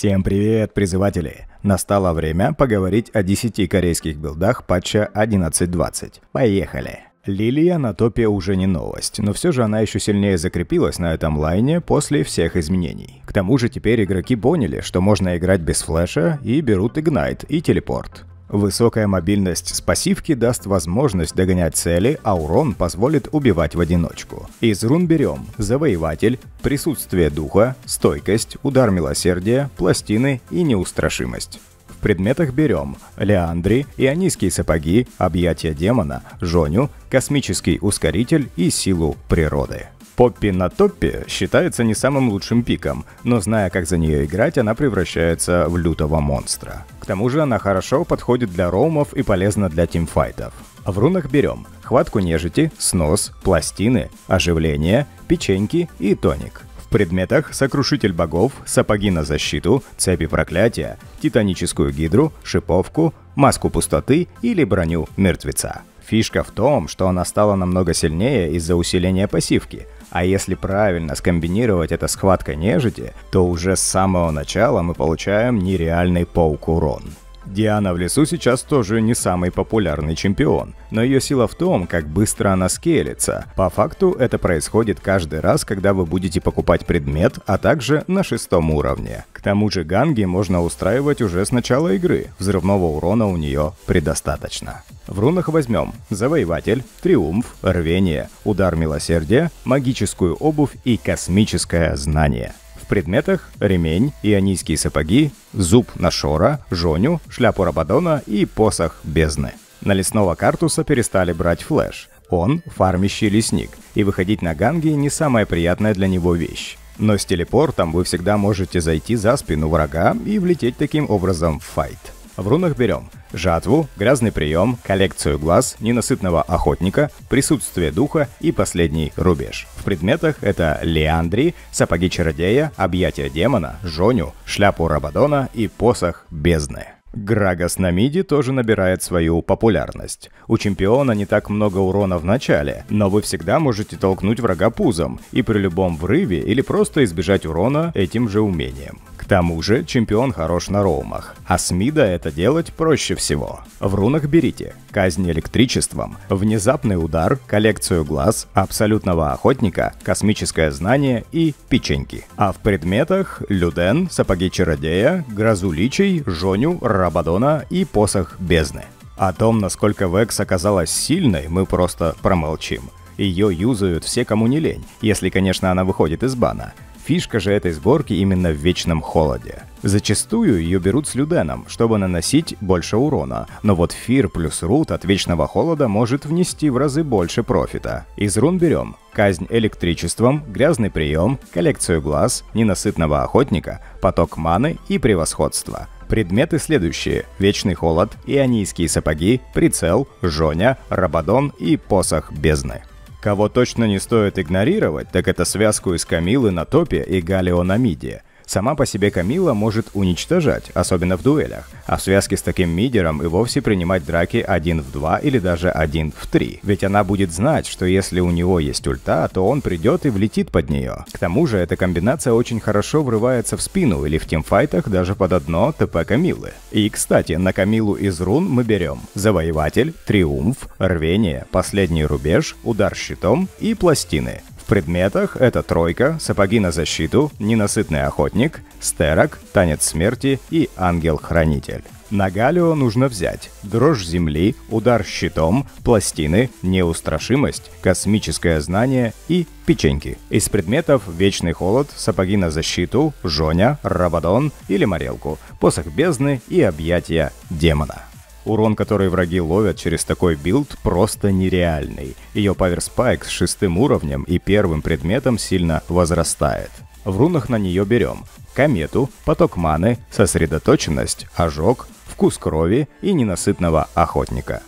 Всем привет, призыватели! Настало время поговорить о 10 корейских билдах патча 11.20. Поехали! Лилия на топе уже не новость, но все же она еще сильнее закрепилась на этом лайне после всех изменений. К тому же теперь игроки поняли, что можно играть без флеша и берут игнайт и телепорт. Высокая мобильность с пассивки даст возможность догонять цели, а урон позволит убивать в одиночку. Из рун берем Завоеватель, Присутствие духа, Стойкость, Удар милосердия, Пластины и Неустрашимость. В предметах берем Леандри, Ионийские сапоги, Объятия демона, Жоню, Космический ускоритель и Силу природы. Поппи на топпе считается не самым лучшим пиком, но зная, как за нее играть, она превращается в лютого монстра. К тому же она хорошо подходит для роумов и полезна для тимфайтов. В рунах берем хватку нежити, снос, пластины, оживление, печеньки и тоник предметах сокрушитель богов, сапоги на защиту, цепи проклятия, титаническую гидру, шиповку, маску пустоты или броню мертвеца. Фишка в том, что она стала намного сильнее из-за усиления пассивки, а если правильно скомбинировать это с хваткой нежити, то уже с самого начала мы получаем нереальный паук-урон. Диана в лесу сейчас тоже не самый популярный чемпион, но ее сила в том, как быстро она скелится. По факту это происходит каждый раз, когда вы будете покупать предмет, а также на шестом уровне. К тому же ганги можно устраивать уже с начала игры, взрывного урона у нее предостаточно. В рунах возьмем Завоеватель, Триумф, Рвение, Удар Милосердия, Магическую обувь и Космическое знание предметах ремень, ионийские сапоги, зуб Нашора, жоню, шляпу Рабадона и посох бездны. На лесного картуса перестали брать флеш. Он фармящий лесник, и выходить на ганги не самая приятная для него вещь. Но с телепортом вы всегда можете зайти за спину врага и влететь таким образом в файт. В рунах берем жатву, грязный прием, коллекцию глаз, ненасытного охотника, присутствие духа и последний рубеж. В предметах это леандри, сапоги чародея, объятия демона, жоню, шляпу Рабадона и посох бездны. Грагас на миди тоже набирает свою популярность. У чемпиона не так много урона в начале, но вы всегда можете толкнуть врага пузом и при любом врыве или просто избежать урона этим же умением тому же чемпион хорош на роумах, а с мида это делать проще всего. В рунах берите казнь электричеством, внезапный удар, коллекцию глаз, абсолютного охотника, космическое знание и печеньки. А в предметах Люден, сапоги чародея, грозу личей, жоню, рабадона и посох бездны. О том, насколько Векс оказалась сильной, мы просто промолчим. Ее юзают все, кому не лень, если, конечно, она выходит из бана. Фишка же этой сборки именно в вечном холоде. Зачастую ее берут с Люденом, чтобы наносить больше урона, но вот Фир плюс Рут от Вечного Холода может внести в разы больше профита. Из рун берем казнь электричеством, грязный прием, коллекцию глаз, ненасытного охотника, поток маны и превосходство. Предметы следующие. Вечный холод, ионийские сапоги, прицел, жоня, рабадон и посох бездны. Кого точно не стоит игнорировать, так это связку из Камилы на топе и Галио на миде. Сама по себе Камила может уничтожать, особенно в дуэлях, а в связке с таким мидером и вовсе принимать драки один в два или даже один в три. Ведь она будет знать, что если у него есть ульта, то он придет и влетит под нее. К тому же эта комбинация очень хорошо врывается в спину или в тимфайтах даже под одно ТП Камилы. И, кстати, на Камилу из рун мы берем Завоеватель, Триумф, Рвение, Последний рубеж, Удар щитом и Пластины предметах это тройка, сапоги на защиту, ненасытный охотник, Стерак, танец смерти и ангел-хранитель. На Галио нужно взять дрожь земли, удар щитом, пластины, неустрашимость, космическое знание и печеньки. Из предметов вечный холод, сапоги на защиту, Жоня, Рабадон или Морелло, посох бездны и объятия демона. Урон, который враги ловят через такой билд, просто нереальный. Ее Spike с шестым уровнем и первым предметом сильно возрастает. В рунах на нее берем комету, поток маны, сосредоточенность, ожог, вкус крови и ненасытного охотника.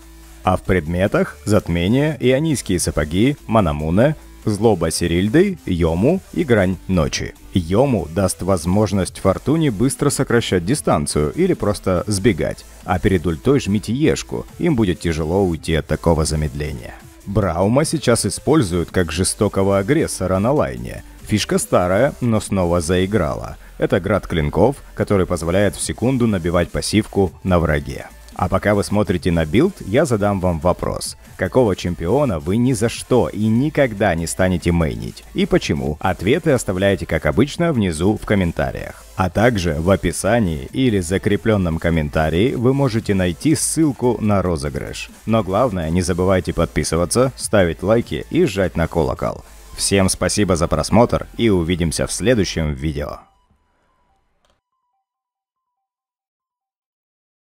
А в предметах затмение, ионийские сапоги, манамуне, Злоба Сирильды, Йому и Грань Ночи. Йому даст возможность Фортуне быстро сокращать дистанцию или просто сбегать, а перед ультой жмите Ешку, им будет тяжело уйти от такого замедления. Браума сейчас используют как жестокого агрессора на лайне. Фишка старая, но снова заиграла. Это град клинков, который позволяет в секунду набивать пассивку на враге. А пока вы смотрите на билд, я задам вам вопрос. Какого чемпиона вы ни за что и никогда не станете мейнить? И почему? Ответы оставляйте, как обычно, внизу в комментариях. А также в описании или закрепленном комментарии вы можете найти ссылку на розыгрыш. Но главное, не забывайте подписываться, ставить лайки и жать на колокол. Всем спасибо за просмотр и увидимся в следующем видео.